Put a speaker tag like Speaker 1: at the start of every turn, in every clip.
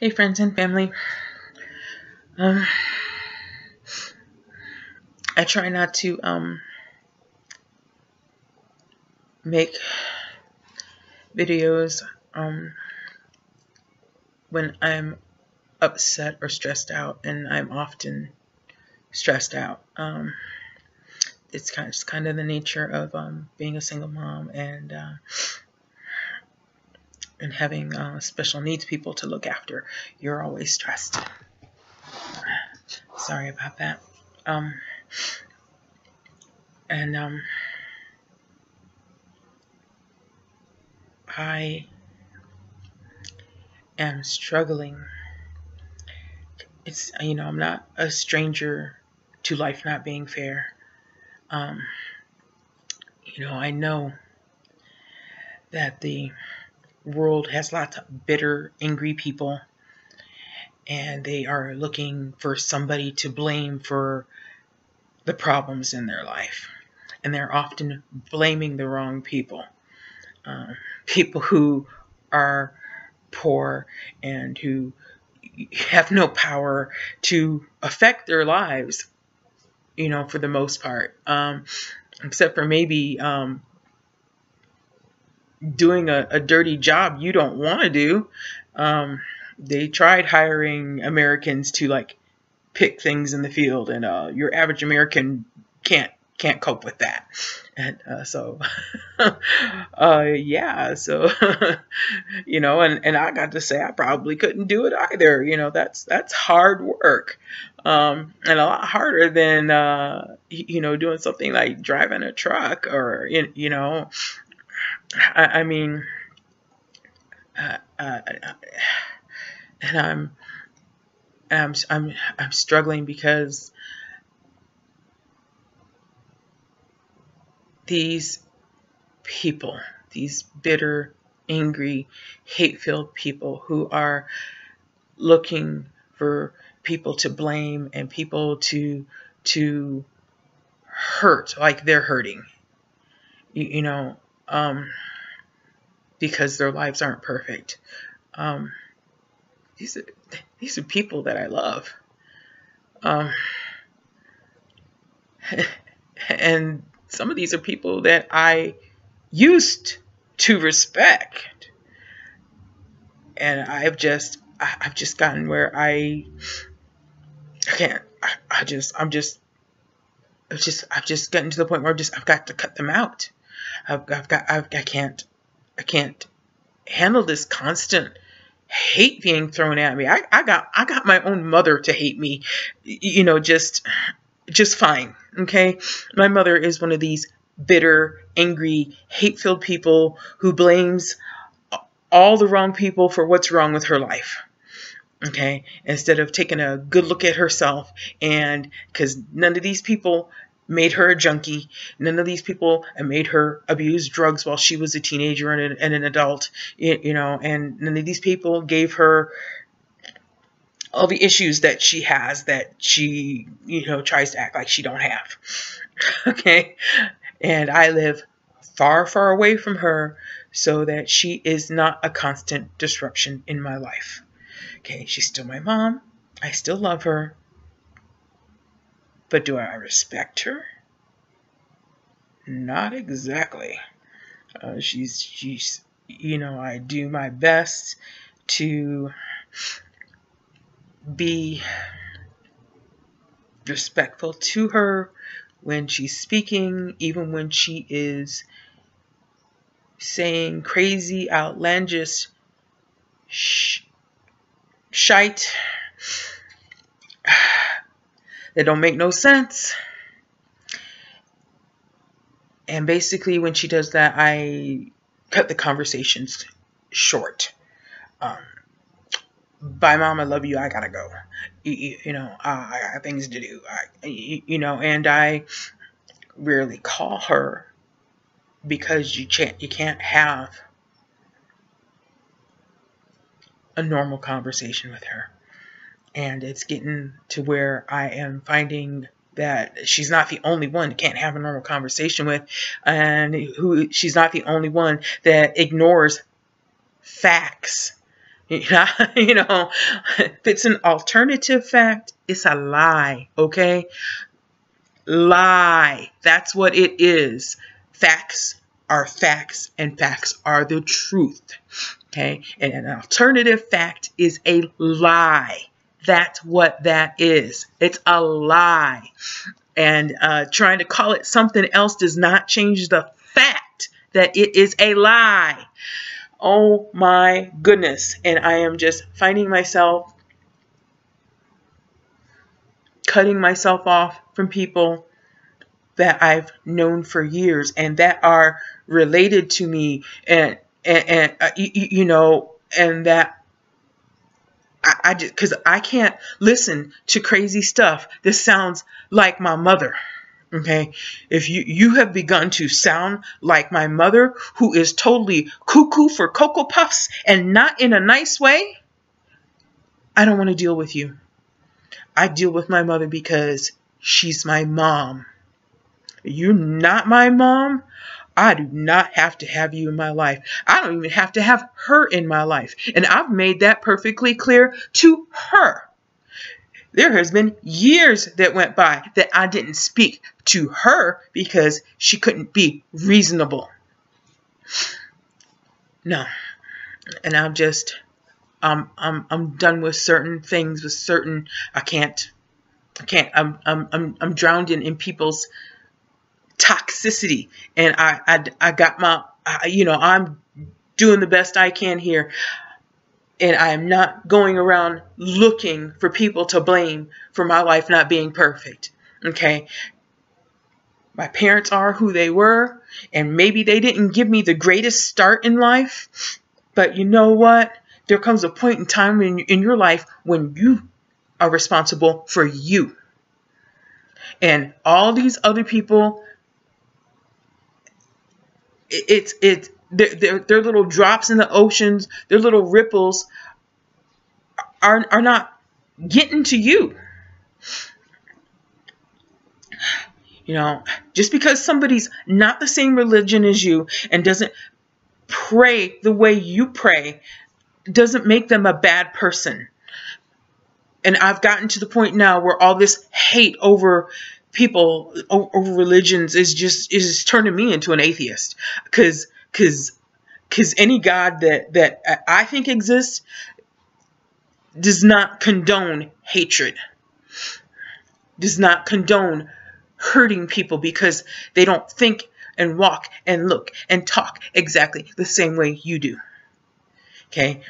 Speaker 1: Hey, friends and family. Um, I try not to um, make videos um, when I'm upset or stressed out, and I'm often stressed out. Um, it's kind of, kind of the nature of um, being a single mom and uh, and having uh, special needs people to look after. You're always stressed. Sorry about that. Um, and um, I am struggling. It's you know I'm not a stranger to life not being fair. Um, you know I know that the world has lots of bitter, angry people, and they are looking for somebody to blame for the problems in their life. And they're often blaming the wrong people. Uh, people who are poor and who have no power to affect their lives, you know, for the most part. Um, except for maybe um, doing a, a, dirty job you don't want to do. Um, they tried hiring Americans to like pick things in the field, and uh, your average American can't can't cope with that. And uh, so, uh, yeah, so you know, and and I got to say I probably couldn't do it either. You know, that's that's hard work, um, and a lot harder than uh, you know doing something like driving a truck or you, you know, I, I mean, uh, uh, and I'm, I'm, I'm, I'm struggling because these people, these bitter, angry, hate-filled people who are looking for people to blame and people to to hurt like they're hurting. You, you know, um, because their lives aren't perfect. Um, these are these are people that I love, um, and some of these are people that I used to respect, and I've just I've just gotten where I I can't I, I just I'm just I've just I've just gotten to the point where I've just I've got to cut them out. I've, I've got, I've, I can't, I can't handle this constant hate being thrown at me. I, I got, I got my own mother to hate me, you know, just, just fine. Okay. My mother is one of these bitter, angry, hate filled people who blames all the wrong people for what's wrong with her life okay instead of taking a good look at herself and because none of these people made her a junkie. None of these people uh, made her abuse drugs while she was a teenager and, and an adult, you know, and none of these people gave her all the issues that she has that she, you know, tries to act like she don't have. okay? And I live far, far away from her so that she is not a constant disruption in my life. Okay, she's still my mom. I still love her. But do I respect her? Not exactly. Uh, she's she's you know I do my best to be respectful to her when she's speaking, even when she is saying crazy, outlandish sh- shite that don't make no sense. And basically, when she does that, I cut the conversations short. Um, bye, mom. I love you. I gotta go. You, you know, uh, I got things to do. I, you know, and I rarely call her because you can't you can't have a normal conversation with her and it's getting to where I am finding that she's not the only one can't have a normal conversation with and who she's not the only one that ignores facts You know, if it's an alternative fact, it's a lie, okay? Lie. That's what it is. Facts are facts, and facts are the truth, okay? And an alternative fact is a lie. That's what that is. It's a lie. And uh, trying to call it something else does not change the fact that it is a lie. Oh my goodness. And I am just finding myself cutting myself off from people that I've known for years and that are related to me and and, and uh, you, you, know and that I, I just because I can't listen to crazy stuff This sounds like my mother okay? If you you have begun to sound like my mother who is totally cuckoo for cocoa puffs and not in a nice way i don't want to deal with you. I deal with my mother because she's my mom. You're not my mom I do not have to have you in my life. I don't even have to have her in my life. And I've made that perfectly clear to her. There has been years that went by that I didn't speak to her because she couldn't be reasonable. No. And I'm just um I'm I'm done with certain things with certain I can't I can't I'm I'm I'm, I'm drowned in, in people's toxicity and I I, I got my you know I'm doing the best I can here and I am not going around looking for people to blame for my life not being perfect. Okay? My parents are who they were, and maybe they didn't give me the greatest start in life, but you know what? There comes a point in time in, in your life when you are responsible for you. And all these other people, it's, it's, their, their, their little drops in the oceans, their little ripples are, are not getting to you. You know, just because somebody's not the same religion as you and doesn't pray the way you pray doesn't make them a bad person. And I've gotten to the point now where all this hate over people over religions is just is turning me into an atheist because because because any God that that I think exists does not condone hatred, does not condone hurting people because they don't think and walk and look and talk exactly the same way you do. Okay?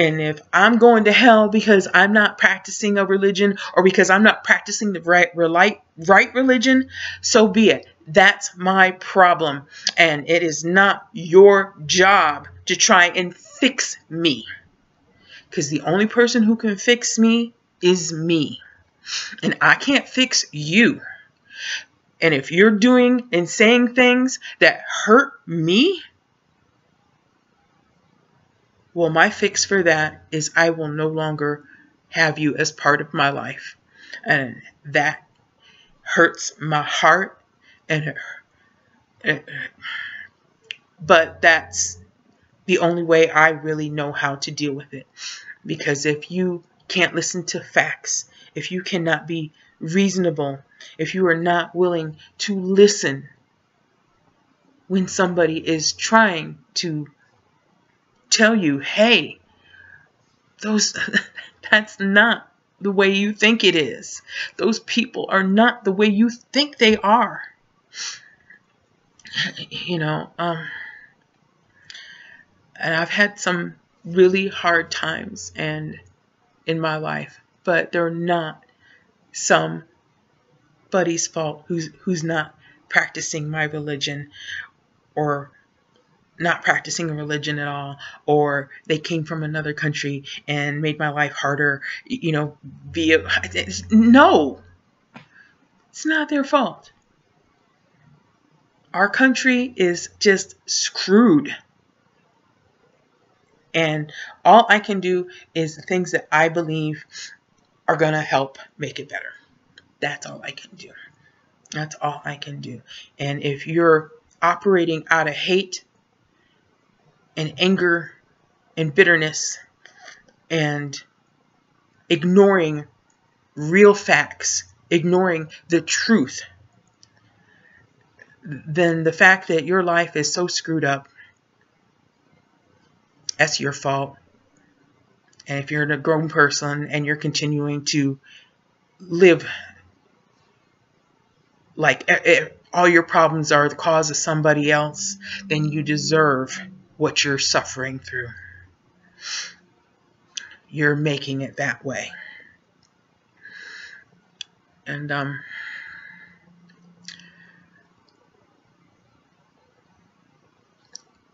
Speaker 1: And if I'm going to hell because I'm not practicing a religion or because I'm not practicing the right, right, right religion, so be it. That's my problem. And it is not your job to try and fix me. Because the only person who can fix me is me. And I can't fix you. And if you're doing and saying things that hurt me, well, my fix for that is I will no longer have you as part of my life. And that hurts my heart and but that's the only way I really know how to deal with it. Because if you can't listen to facts, if you cannot be reasonable, if you are not willing to listen when somebody is trying to tell you, hey, those that's not the way you think it is. Those people are not the way you think they are. You know, um, and I've had some really hard times and in my life, but they're not somebody's fault who's who's not practicing my religion or not practicing a religion at all or they came from another country and made my life harder you know via no it's not their fault our country is just screwed and all I can do is the things that I believe are going to help make it better. That's all I can do. That's all I can do. And if you're operating out of hate and anger and bitterness, and ignoring real facts, ignoring the truth, then the fact that your life is so screwed up, that's your fault. And if you're a grown person and you're continuing to live like eh, eh, all your problems are the cause of somebody else, then you deserve what you're suffering through. You're making it that way. And um,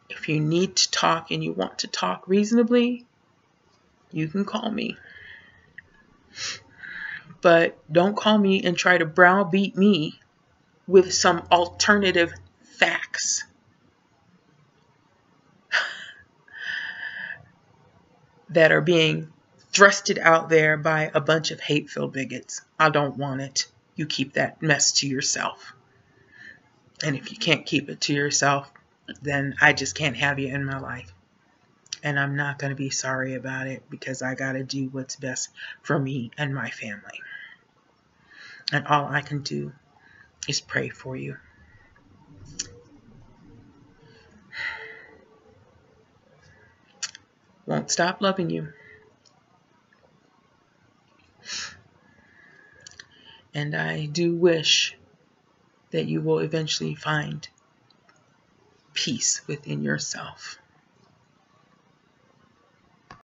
Speaker 1: if you need to talk and you want to talk reasonably, you can call me. But don't call me and try to browbeat me with some alternative facts. That are being thrusted out there by a bunch of hate-filled bigots. I don't want it. You keep that mess to yourself. And if you can't keep it to yourself, then I just can't have you in my life. And I'm not going to be sorry about it because I got to do what's best for me and my family. And all I can do is pray for you. Won't stop loving you. And I do wish that you will eventually find peace within yourself.